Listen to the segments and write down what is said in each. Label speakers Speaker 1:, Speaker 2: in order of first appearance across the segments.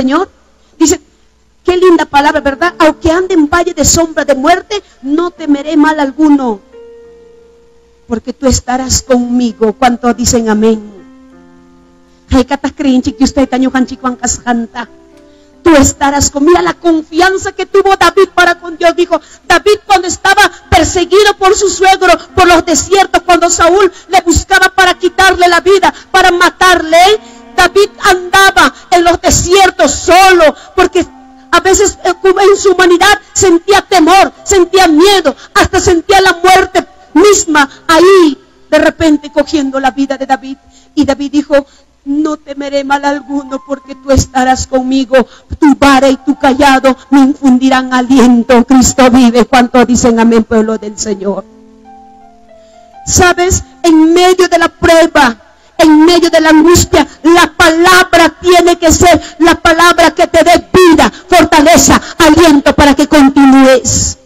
Speaker 1: Señor. Dice, qué linda palabra, ¿verdad? Aunque ande en valle de sombra de muerte, no temeré mal alguno, porque tú estarás conmigo. ¿Cuántos dicen amén? Hay creen que usted taño canta tú estarás con Mira la confianza que tuvo David para con Dios. Dijo, David cuando estaba perseguido por su suegro, por los desiertos, cuando Saúl le buscaba para quitarle la vida, para matarle, David andaba en los desiertos solo, porque a veces en su humanidad sentía temor, sentía miedo, hasta sentía la muerte misma ahí, de repente cogiendo la vida de David. Y David dijo, no temeré mal alguno porque tú estarás conmigo. Tu vara y tu callado me infundirán aliento. Cristo vive. ¿Cuánto dicen amén, pueblo del Señor? Sabes, en medio de la prueba, en medio de la angustia, la palabra tiene que ser la palabra que te dé vida, fortaleza, aliento para que continúes.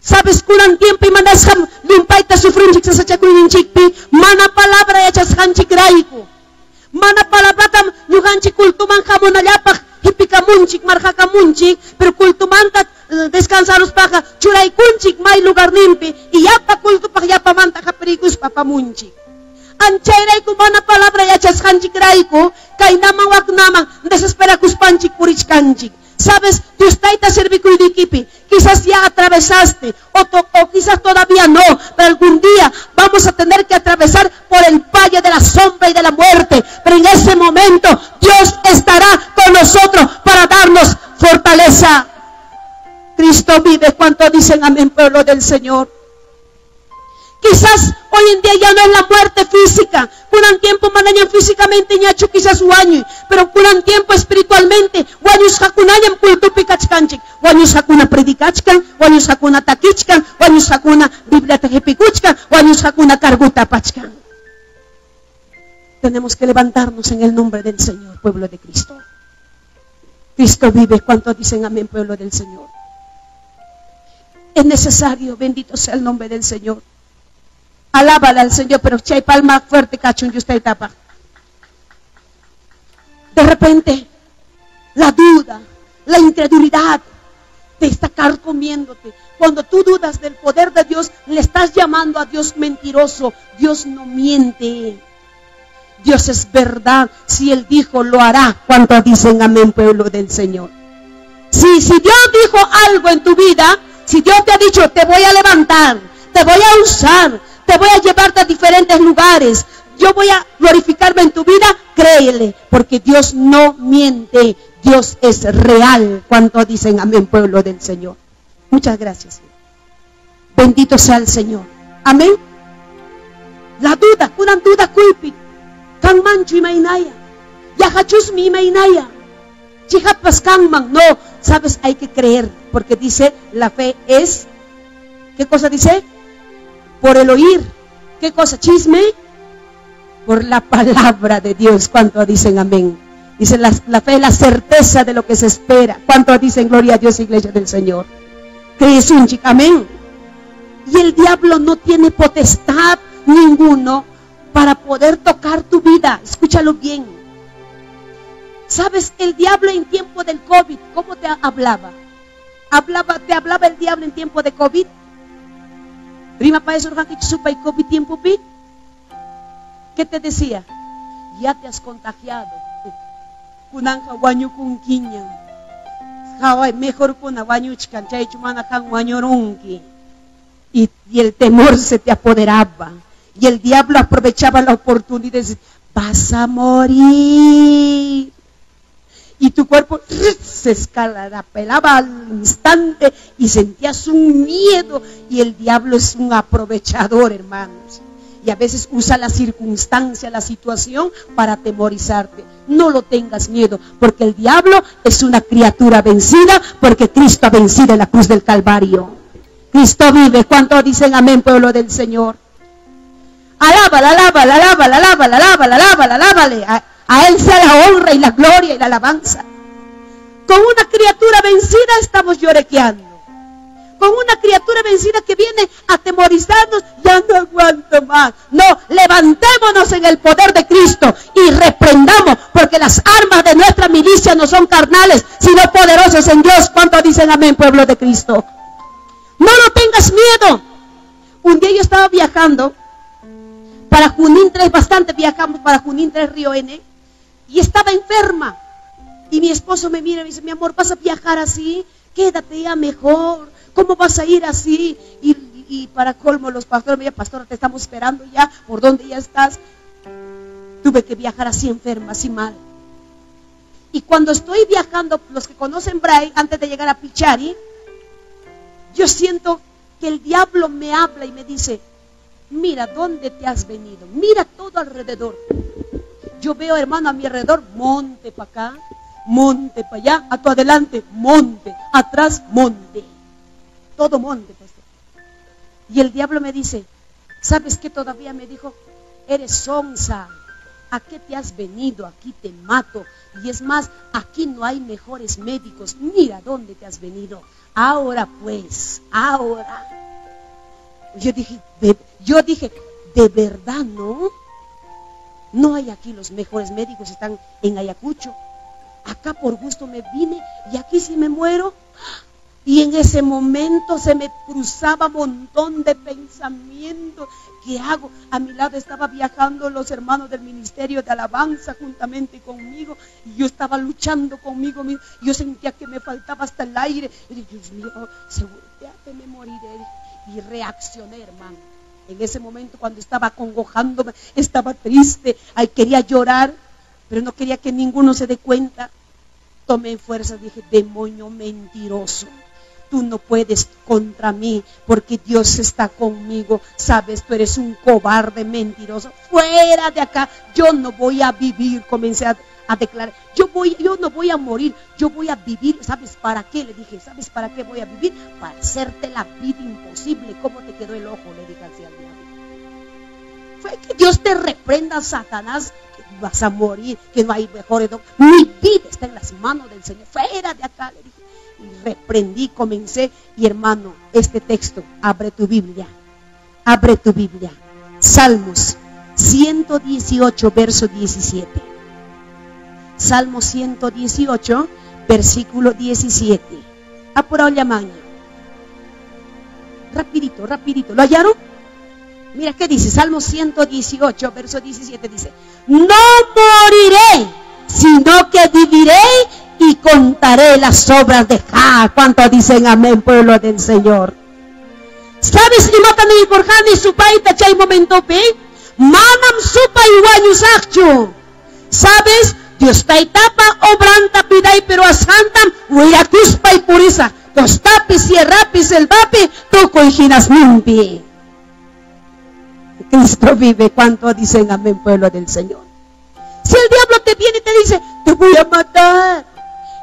Speaker 1: Sabes, kulang tiempo y manas limpay ta sufrin sa sa mana palabra ya chas hanchik Mana palabatam nyuhanchik kultuman kamunalapak hipikamunchik marjakamunchik pero kultumanta uh, descansaros paja churaykunchik may lugar nimpi iyapa kultupak yapamanta kaperikus papamunchik Anchayrayku mana palabra yachasqanchik rayku kay naman wak naman desesperakuspanchik purichkanchik Sabes, servicio de equipo. Quizás ya atravesaste o, o, quizás todavía no, pero algún día vamos a tener que atravesar por el valle de la sombra y de la muerte. Pero en ese momento Dios estará con nosotros para darnos fortaleza. Cristo vive. ¿Cuánto dicen amén, pueblo del Señor? Quizás hoy en día ya no es la muerte física. Kunan tiempo manañan físicamente ñacho quizás año, pero kunan tiempo espiritualmente. Wañus hakunayam kultupi kachkanchik. Wañus hakuna predikachkan, wañus hakuna takichkan, wañus hakuna biblia tajepikuchkan, wañus hakuna karguta pachkan. Tenemos que levantarnos en el nombre del Señor, pueblo de Cristo. Cristo vive. ¿Cuántos dicen amén, pueblo del Señor? Es necesario, bendito sea el nombre del Señor Alábala al Señor, pero chay palma fuerte, cachun, y usted tapa. De repente, la duda, la incredulidad te está carcomiéndote. Cuando tú dudas del poder de Dios, le estás llamando a Dios mentiroso. Dios no miente. Dios es verdad. Si Él dijo, lo hará. ¿Cuántos dicen amén, pueblo del Señor? Si, si Dios dijo algo en tu vida, si Dios te ha dicho, te voy a levantar, te voy a usar, te voy a llevarte a diferentes lugares. Yo voy a glorificarme en tu vida. Créele, porque Dios no miente. Dios es real. Cuando dicen amén, pueblo del Señor. Muchas gracias. Bendito sea el Señor. Amén. La duda, una duda culpi. Kang manchu mainaya. Yahachus mi mainaya. Chihapas man. No, sabes, hay que creer. Porque dice, la fe es. ¿Qué cosa dice? Por el oír. ¿Qué cosa? ¿Chisme? Por la palabra de Dios. ¿Cuánto dicen amén? Dice la, fe es la certeza de lo que se espera. ¿Cuánto dicen gloria a Dios, iglesia del Señor? ¿Crees un chico? Amén. Y el diablo no tiene potestad ninguno para poder tocar tu vida. Escúchalo bien. ¿Sabes? El diablo en tiempo del COVID, ¿cómo te hablaba? hablaba ¿Te hablaba el diablo en tiempo de COVID? Prima pa eso que supa y COVID tiempo pi. ¿Qué te decía? Ya te has contagiado. Kunang kawanyo kung kinyan. Kawai mejor kuna wanyuchkan chay chumana kan wanyorunki. Y, y el temor se te apoderaba. Y el diablo aprovechaba la oportunidad de decir, vas a morir y tu cuerpo se escalapelaba al instante y sentías un miedo y el diablo es un aprovechador, hermanos. Y a veces usa la circunstancia, la situación para atemorizarte. No lo tengas miedo, porque el diablo es una criatura vencida, porque Cristo ha vencido en la cruz del Calvario. Cristo vive. ¿Cuánto dicen amén, pueblo del Señor? Alábala, alábala, alábala, alábala, alábala, alábala. A Él sea la honra y la gloria y la alabanza. Con una criatura vencida estamos llorequeando. con una criatura vencida que viene a atemorizarnos, ya no aguanto más. No, levantémonos en el poder de Cristo y reprendamos, porque las armas de nuestra milicia no son carnales, sino poderosas en Dios. ¿Cuánto dicen amén, pueblo de Cristo? No lo tengas miedo. Un día yo estaba viajando para Junín 3, bastante viajamos para Junín 3 Río N, y estaba enferma. Y mi esposo me mira y me dice, mi amor, ¿vas a viajar así? Quédate ya mejor. ¿Cómo vas a ir así? Y, para colmo los pastores me dicen, pastora, te estamos esperando ya. ¿Por dónde ya estás? Tuve que viajar así enferma, así mal. Y cuando estoy viajando, los que conocen Bray, antes de llegar a Pichari, yo siento que el diablo me habla y me dice, mira dónde te has venido, mira todo alrededor. Yo veo, hermano, a mi alrededor, monte para acá, monte para allá, a tu adelante, monte, atrás, monte. Todo monte. Y el diablo me dice, ¿sabes qué todavía me dijo? Eres sonza. ¿A qué te has venido? Aquí te mato. Y es más, aquí no hay mejores médicos. Mira dónde te has venido. Ahora pues, ahora. Yo dije, yo dije, ¿de verdad no? No hay aquí los mejores médicos, están en Ayacucho. Acá por gusto me vine y aquí si me muero. Y en ese momento se me cruzaba un montón de pensamientos. ¿Qué hago? A mi lado estaba viajando los hermanos del ministerio de alabanza juntamente conmigo. Y yo estaba luchando conmigo Yo sentía que me faltaba hasta el aire. Y dije, Dios mío, seguro que me moriré. Y reaccioné, hermano. En ese momento cuando estaba congojándome, estaba triste, ay, quería llorar, pero no quería que ninguno se dé cuenta. Tomé fuerza, dije, demonio mentiroso. Tú no puedes contra mí porque Dios está conmigo. Sabes, tú eres un cobarde mentiroso. Fuera de acá, yo no voy a vivir. Comencé a, a declarar, yo voy, yo no voy a morir, yo voy a vivir. ¿Sabes para qué? Le dije, ¿sabes para qué voy a vivir? Para hacerte la vida imposible. ¿Cómo te quedó el ojo? Le dije al Fue que Dios te reprenda, Satanás, que vas a morir, que no hay mejores. Mi vida está en las manos del Señor. Fuera de acá, le dije y reprendí, comencé. Y hermano, este texto, abre tu Biblia, abre tu Biblia. Salmos 118, verso 17. Salmo 118, versículo 17. Apurado llamaña. Rapidito, rapidito. ¿Lo hallaron? Mira qué dice, Salmo 118, verso 17 dice, no moriré, sino que viviré y contaré las obras de Ja. ¿Cuánto dicen amén, pueblo del Señor? ¿Sabes? Y mata ni por Hani supay tachay momento pe. Manam supay wanyusakchu. ¿Sabes? Dios taitapa obranta piday pero asantam purisa. Tapis y rapis el vapi, tú coiginas mimpi. Cristo vive. ¿Cuánto dicen amén, pueblo del Señor? Si el diablo te viene y te dice, te voy a matar,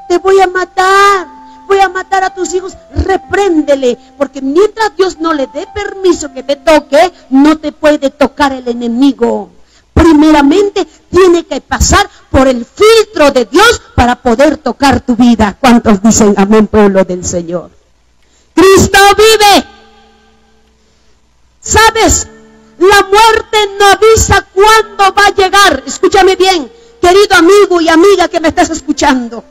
Speaker 1: te voy a matar, voy a matar a tus hijos, repréndele, porque mientras Dios no le dé permiso que te toque, no te puede tocar el enemigo. Primeramente tiene que pasar por el filtro de Dios para poder tocar tu vida. ¿Cuántos dicen amén, pueblo del Señor? Cristo vive. ¿Sabes? La muerte no avisa cuándo va a llegar. Escúchame bien, querido amigo y amiga que me estás escuchando.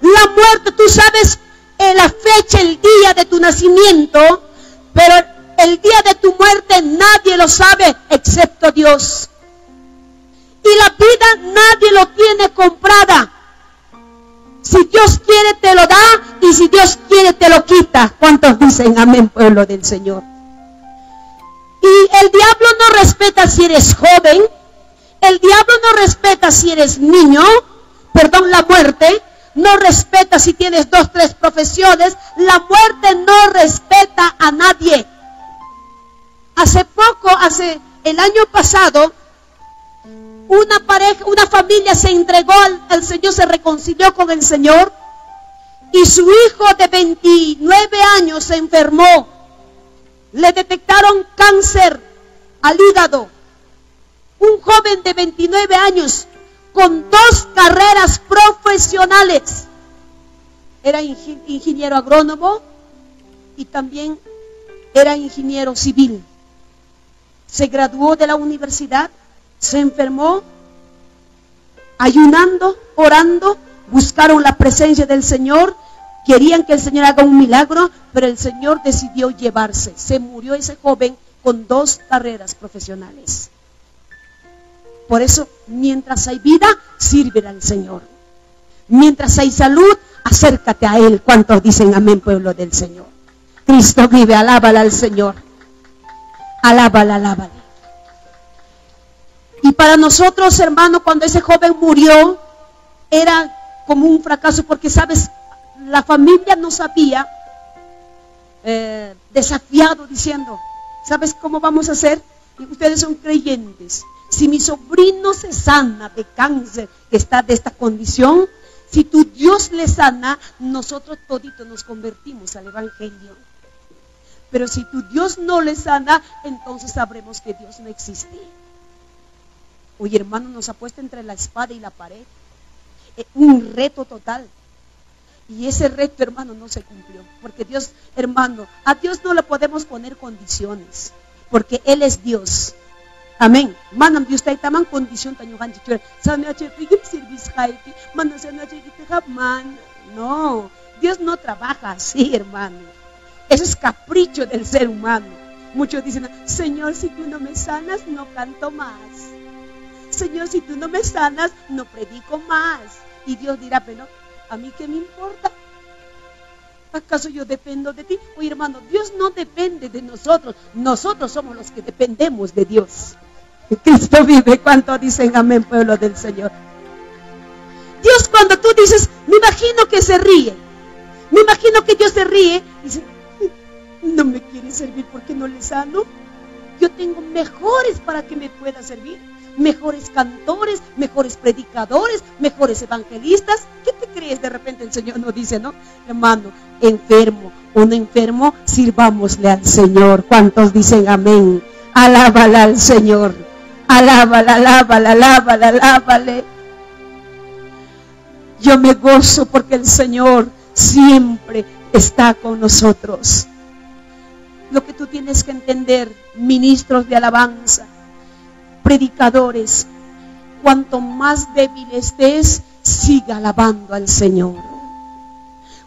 Speaker 1: La muerte, tú sabes eh, la fecha, el día de tu nacimiento, pero el día de tu muerte nadie lo sabe excepto Dios. Y la vida nadie lo tiene comprada. Si Dios quiere te lo da y si Dios quiere te lo quita. ¿Cuántos dicen amén, pueblo del Señor? Y el diablo no respeta si eres joven. El diablo no respeta si eres niño. Perdón, la muerte no respeta si tienes dos, tres profesiones. La muerte no respeta a nadie. Hace poco, hace el año pasado, una pareja, una familia se entregó al, Señor, se reconcilió con el Señor y su hijo de 29 años se enfermó. Le detectaron cáncer al hígado. Un joven de 29 años con dos carreras profesionales. Era ingeniero agrónomo y también era ingeniero civil. Se graduó de la universidad, se enfermó, ayunando, orando, buscaron la presencia del Señor, querían que el Señor haga un milagro, pero el Señor decidió llevarse. Se murió ese joven con dos carreras profesionales. Por eso, mientras hay vida, sirve al Señor. Mientras hay salud, acércate a Él. ¿Cuántos dicen amén, pueblo del Señor? Cristo vive, alábala al Señor. Alábala, alábala. Y para nosotros, hermano, cuando ese joven murió, era como un fracaso, porque, sabes, la familia no sabía, eh, desafiado, diciendo, ¿sabes cómo vamos a hacer? Y ustedes son creyentes. Si mi sobrino se sana de cáncer, que está de esta condición, si tu Dios le sana, nosotros toditos nos convertimos al Evangelio. Pero si tu Dios no le sana, entonces sabremos que Dios no existe. Oye, hermano, nos ha puesto entre la espada y la pared. Eh, un reto total. Y ese reto, hermano, no se cumplió. Porque Dios, hermano, a Dios no le podemos poner condiciones. Porque Él es Dios. Amén. Manam Dios está condición. No. Dios no trabaja así, hermano. Eso es capricho del ser humano. Muchos dicen, Señor, si tú no me sanas, no canto más. Señor, si tú no me sanas, no predico más. Y Dios dirá, pero a mí qué me importa. ¿Acaso yo dependo de ti? Oye, hermano, Dios no depende de nosotros. Nosotros somos los que dependemos de Dios. Cristo vive. ¿Cuánto dicen amén, pueblo del Señor? Dios cuando tú dices, me imagino que se ríe. Me imagino que Dios se ríe dice, no me quiere servir porque no le sano. Yo tengo mejores para que me pueda servir. Mejores cantores, mejores predicadores, mejores evangelistas. ¿Qué te crees? De repente el Señor nos dice, ¿no? Hermano, enfermo no enfermo, sirvámosle al Señor. ¿Cuántos dicen amén? Alábala al Señor. Alábala, alábala, alábala, alábale. Yo me gozo porque el Señor siempre está con nosotros. Lo que tú tienes que entender, ministros de alabanza, predicadores, cuanto más débil estés, siga alabando al Señor.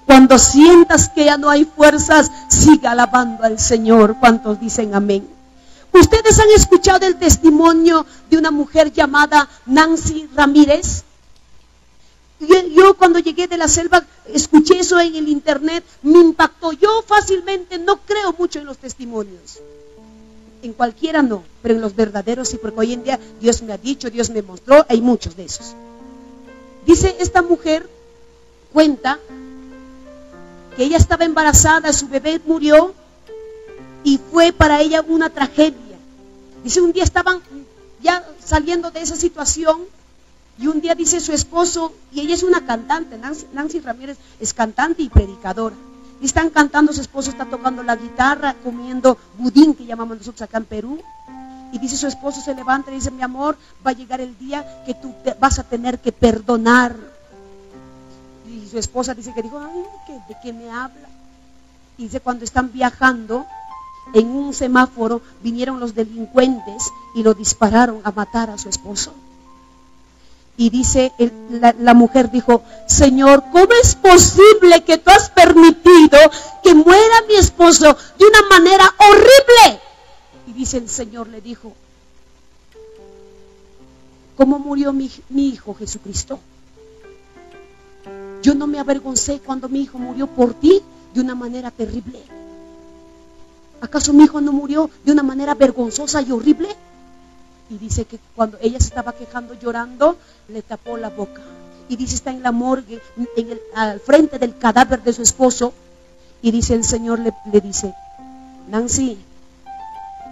Speaker 1: Cuando sientas que ya no hay fuerzas, siga alabando al Señor. ¿Cuántos dicen amén? Ustedes han escuchado el testimonio de una mujer llamada Nancy Ramírez. Yo, cuando llegué de la selva escuché eso en el internet, me impactó. Yo fácilmente no creo mucho en los testimonios. En cualquiera no, pero en los verdaderos sí, porque hoy en día Dios me ha dicho, Dios me mostró, hay muchos de esos. Dice esta mujer, cuenta que ella estaba embarazada, su bebé murió y fue para ella una tragedia. Dice, un día estaban ya saliendo de esa situación y un día dice su esposo, y ella es una cantante, Nancy, Ramírez es cantante y predicadora. Y están cantando, su esposo está tocando la guitarra, comiendo budín, que llamamos nosotros acá en Perú. Y dice su esposo, se levanta y dice, mi amor, va a llegar el día que tú vas a tener que perdonar. Y su esposa dice que dijo, ay, ¿de qué me habla? Y dice, cuando están viajando, en un semáforo vinieron los delincuentes y lo dispararon a matar a su esposo. Y dice, la, mujer dijo, Señor, ¿cómo es posible que tú has permitido que muera mi esposo de una manera horrible? Y dice el Señor, le dijo, ¿cómo murió mi, mi hijo Jesucristo? Yo no me avergoncé cuando mi hijo murió por ti de una manera terrible. ¿Acaso mi hijo no murió de una manera vergonzosa y horrible? Y dice que cuando ella se estaba quejando, llorando, le tapó la boca. Y dice, está en la morgue, en al frente del cadáver de su esposo. Y dice, el Señor le, le dice, Nancy,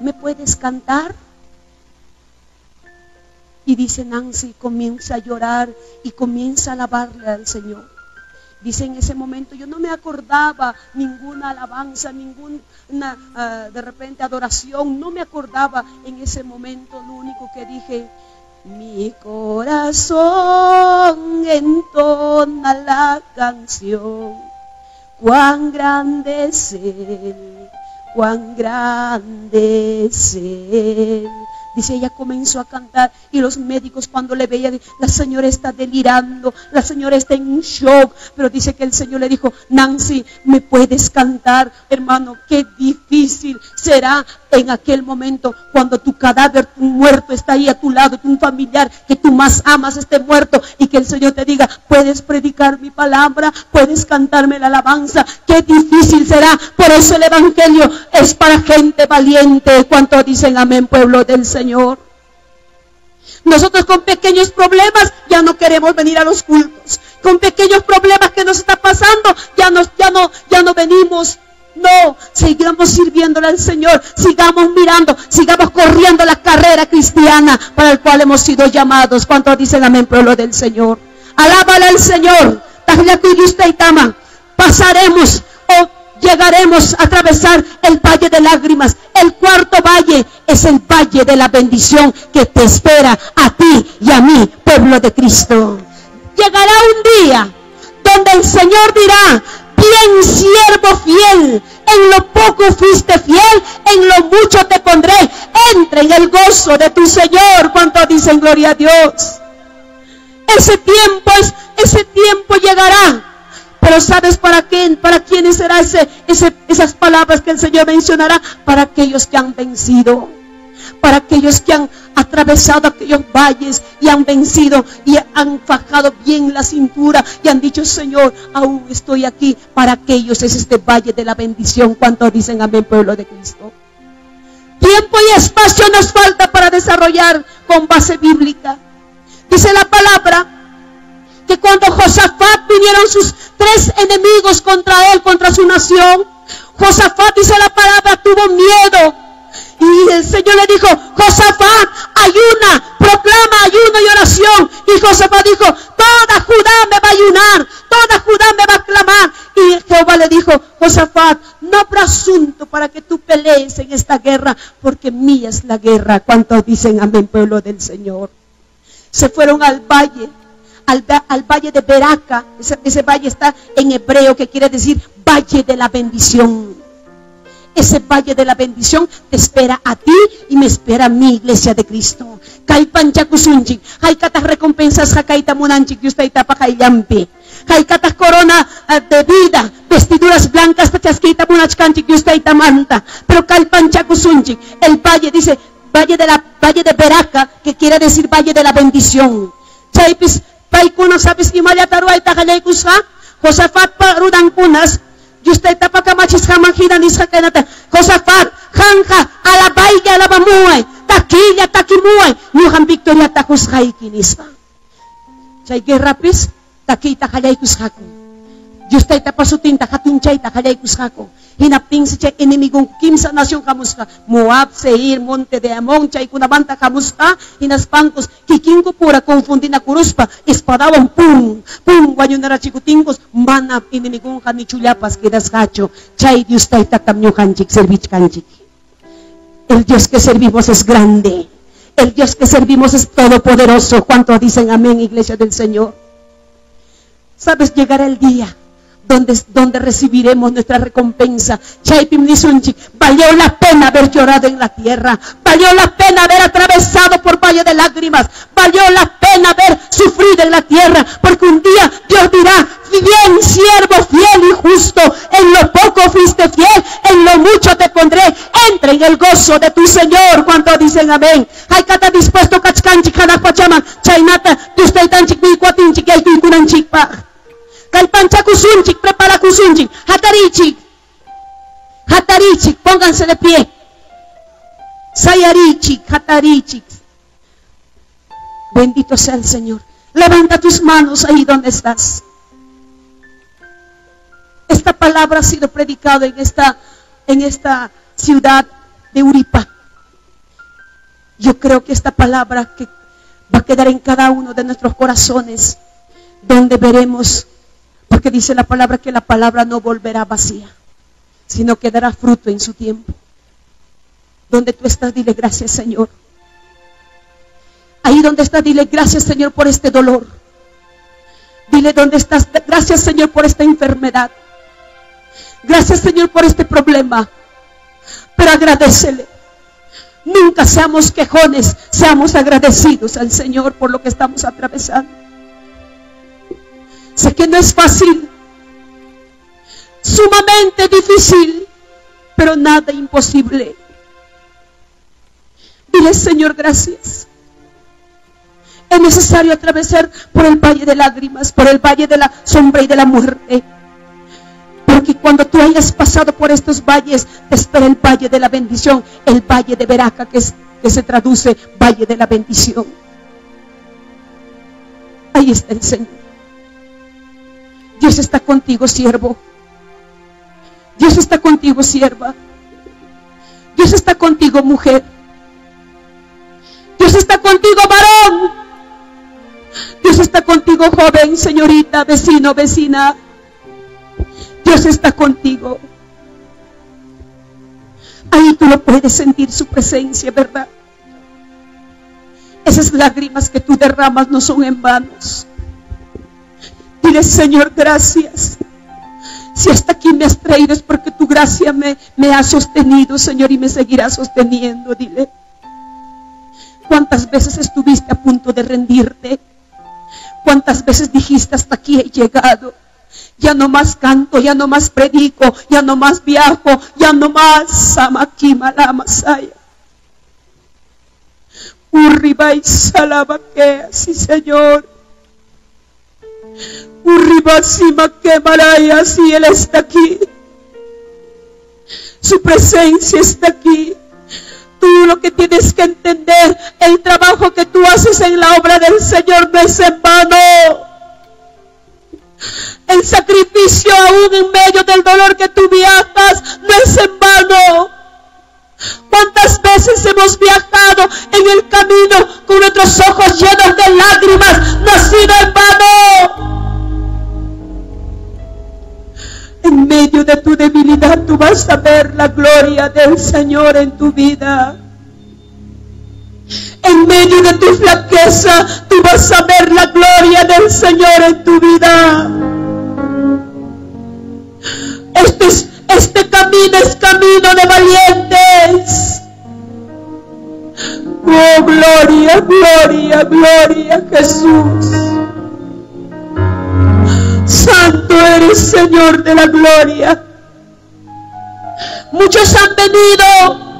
Speaker 1: ¿me puedes cantar? Y dice Nancy, comienza a llorar y comienza a alabarle al Señor. Dice en ese momento, yo no me acordaba ninguna alabanza, ninguna ah, de repente adoración, no me acordaba en ese momento, lo único que dije, mi corazón entona la canción cuán grande es Él, cuán grande es Él. Dice, ella comenzó a cantar y los médicos cuando le veían, la señora está delirando, la señora está en un shock, pero dice que el Señor le dijo, Nancy, ¿me puedes cantar? Hermano, qué difícil será en aquel momento cuando tu cadáver, tu muerto está ahí a tu lado, tu familiar que tú más amas esté muerto y que el Señor te diga, puedes predicar mi palabra, puedes cantarme la alabanza, qué difícil será. Por eso el Evangelio es para gente valiente. ¿Cuánto dicen amén, pueblo del Señor? Señor. Nosotros con pequeños problemas ya no queremos venir a los cultos. Con pequeños problemas que nos está pasando ya, nos, ya, no, ya no venimos. No, sigamos sirviéndole al Señor, sigamos mirando, sigamos corriendo la carrera cristiana para el cual hemos sido llamados. ¿Cuántos dicen amén, pueblo del Señor? Alábale al Señor. Pasaremos o llegaremos a atravesar el valle de lágrimas. El cuarto valle es el valle de la bendición que te espera a ti y a mí, pueblo de Cristo. Llegará un día donde el Señor dirá, bien siervo fiel, en lo poco fuiste fiel, en lo mucho te pondré. Entra en el gozo de tu Señor. ¿Cuánto dicen gloria a Dios? Ese tiempo es, ese tiempo llegará pero ¿sabes para quién? ¿Para quiénes será ese, esas palabras que el Señor mencionará? Para aquellos que han vencido. Para aquellos que han atravesado aquellos valles y han vencido y han fajado bien la cintura y han dicho, Señor, aún estoy aquí. Para aquellos es este valle de la bendición. ¿Cuántos dicen amén, pueblo de Cristo? Tiempo y espacio nos falta para desarrollar con base bíblica. Dice la palabra que cuando Josafat vinieron sus tres enemigos contra él, contra su nación, Josafat dice la palabra, tuvo miedo. Y el Señor le dijo, Josafat, ayuna, proclama ayuno y oración. Y Josafat dijo, toda Judá me va a ayunar, toda Judá me va a clamar. Y Jehová le dijo, Josafat, no habrá asunto para que tú pelees en esta guerra, porque mía es la guerra. ¿Cuántos dicen amén, pueblo del Señor? Se fueron al valle al, valle de Beraca. Ese, valle está en hebreo que quiere decir valle de la bendición. Ese valle de la bendición te espera a ti y me espera a mi iglesia de Cristo. Kay panchakusunchik, hay katas recompensas hakaita munanchik, y tapa yampi. Hay katas corona eh, de vida, vestiduras blancas pachasquita munachkanchik, y manta. Pero el valle dice, valle de la valle de Beraca, que quiere decir valle de la bendición. paikuna sapis imallataro kusha llaykusqa Josafat rudang punas Justay tapaka machis haman hina nisqa kaynata Josafat janqa alabaylla alabamuway taquilla taquimuway ñuqan victoria taqusqayki nispa chay guerrapis taquiyta qallaykusqaku Justayta pasutinta hatunchayta qallaykusqaku hinaptin si chay inimigong kimsa nasyon kamusta. Moab, Seir, Monte de Amon chay kunabanta kamusta. Hinaspangkos kikinko pura confundi na kuruspa espadawan pum pum wanyo na rachikutingkos manap inimigong kani chullapas kidas kacho chay Dios tay tatamnyo kanchik servich kanchik. El Dios que servimos es grande. El Dios que servimos es todopoderoso. ¿cuánto dicen amén iglesia del Señor? sabes llegará el día donde, donde recibiremos nuestra recompensa. Valió la pena haber llorado en la tierra. Valió la pena haber atravesado por valle de lágrimas. Valió la pena haber sufrido en la tierra. Porque un día Dios dirá, bien siervo fiel y justo. En lo poco fuiste fiel, en lo mucho te pondré. Entra en el gozo de tu Señor. Cuando dicen amén. Hay kata dispuesto prepara kusunchik, hatarichik, hatarichik, pónganse de pie. Sayarichik, hatarichik. Bendito sea el Señor. Levanta tus manos ahí donde estás. Esta palabra ha sido predicada en esta, en esta ciudad de Uripa. Yo creo que esta palabra que va a quedar en cada uno de nuestros corazones, donde veremos porque dice la palabra que la palabra no volverá vacía, sino que dará fruto en su tiempo. Donde tú estás, dile gracias Señor. Ahí donde estás, dile gracias Señor por este dolor. Dile donde estás, gracias Señor por esta enfermedad. Gracias Señor por este problema. Pero agradecele. Nunca seamos quejones, seamos agradecidos al Señor por lo que estamos atravesando. Sé que no es fácil, sumamente difícil, pero nada imposible. Dile, Señor, gracias. Es necesario atravesar por el valle de lágrimas, por el valle de la sombra y de la muerte. Porque cuando tú hayas pasado por estos valles, te espera el valle de la bendición, el valle de Veraca, que, que se traduce valle de la bendición. Ahí está el Señor. Dios está contigo, siervo. Dios está contigo, sierva. Dios está contigo, mujer. Dios está contigo, varón. Dios está contigo, joven, señorita, vecino, vecina. Dios está contigo. Ahí tú lo puedes sentir su presencia, ¿verdad? Esas lágrimas que tú derramas no son en vanos. Dile, Señor, gracias. Si hasta aquí me has traído es porque tu gracia me, ha sostenido, Señor, y me seguirá sosteniendo. Dile. ¿Cuántas veces estuviste a punto de rendirte? ¿Cuántas veces dijiste hasta aquí he llegado? Ya no más canto, ya no más predico, ya no más viajo, ya no más samakima la masaya. Urriba y que sí Señor. Maraya, si Él está aquí. Su presencia está aquí. Tú lo que tienes que entender, el trabajo que tú haces en la obra del Señor no es en vano. El sacrificio aún en medio del dolor que tú viajas no es en vano. ¿Cuántas veces hemos viajado en el camino con nuestros ojos llenos de lágrimas? No ha sido en vano. En medio de tu debilidad tú vas a ver la gloria del Señor en tu vida. En medio de tu flaqueza tú vas a ver la gloria del Señor en tu vida. Este, este camino es camino de valientes. Oh, gloria, gloria, gloria, Jesús. Santo eres Señor de la gloria. Muchos han venido.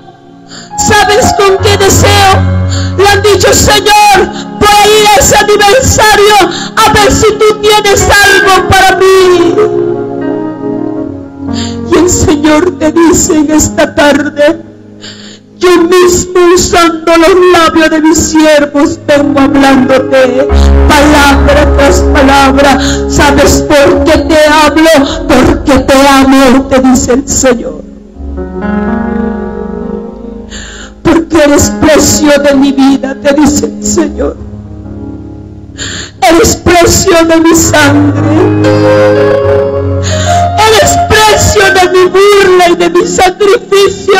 Speaker 1: ¿Sabes con qué deseo? Le han dicho, Señor, voy a ir a ese aniversario a ver si tú tienes algo para mí. El Señor te dice en esta tarde, yo mismo usando los labios de mis siervos vengo hablándote palabra tras palabra. ¿Sabes por qué te hablo? Porque te amo, te dice el Señor. Porque eres precio de mi vida, te dice el Señor. Eres precio de mi sangre. Precio de mi burla y de mi sacrificio.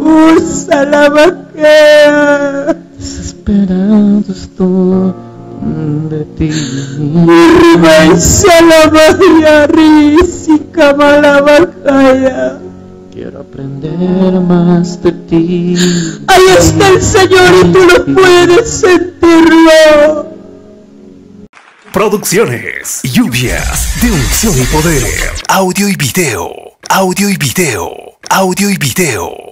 Speaker 1: Usa la vaquea.
Speaker 2: Esperando estoy de ti.
Speaker 1: La bahía risica malabacaya.
Speaker 2: Quiero aprender más de ti.
Speaker 1: Ahí está el Señor y tú lo puedes sentirlo.
Speaker 3: Producciones, lluvias de unción y poder. Audio y video. Audio y video. Audio y video.